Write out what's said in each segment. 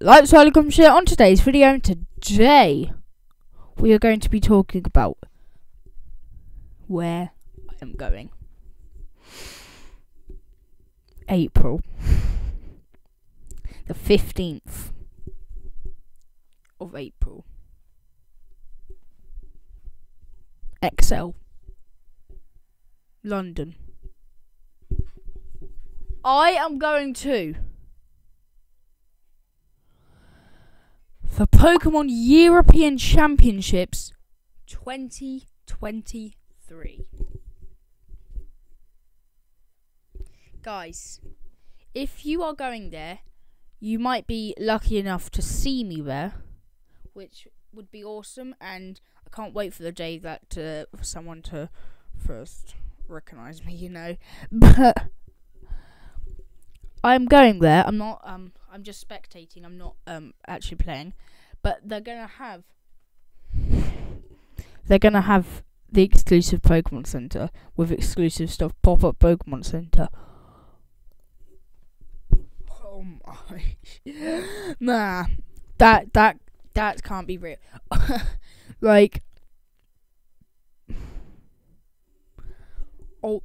Let's welcome shit on today's video. Today, we are going to be talking about where I am going. April the 15th of April. Excel. London. I am going to the Pokemon European Championships 2023. Guys, if you are going there, you might be lucky enough to see me there, which would be awesome. And I can't wait for the day that uh, for someone to first recognize me, you know. But I'm going there. I'm not. Um, I'm just spectating. I'm not um actually playing. But they're gonna have. They're gonna have the exclusive Pokemon Center with exclusive stuff. Pop up Pokemon Center. Oh my! nah, that that that can't be real. like, oh,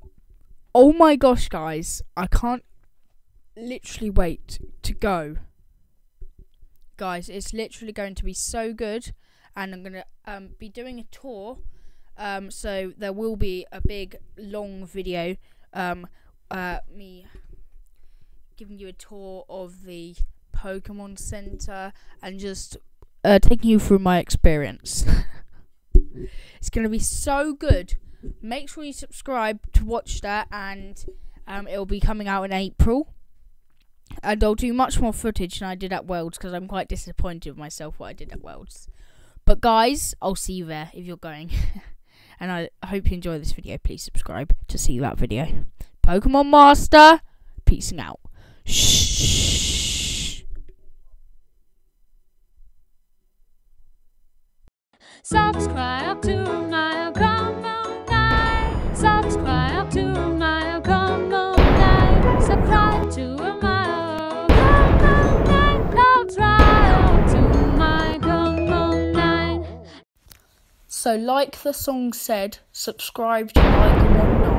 oh my gosh, guys! I can't literally wait to go. Guys, it's literally going to be so good, and I'm gonna um, be doing a tour. Um, so there will be a big long video. Um, uh, me giving you a tour of the Pokemon Center and just uh, taking you through my experience. it's gonna be so good. Make sure you subscribe to watch that, and um, it will be coming out in April and I'll do much more footage than I did at Worlds because I'm quite disappointed with myself what I did at Worlds. But guys, I'll see you there if you're going. and I hope you enjoy this video. Please subscribe to see that video. Pokemon Master, peacing out. Shh. Subscribe to So, like the song said, subscribe to Pokemon 9.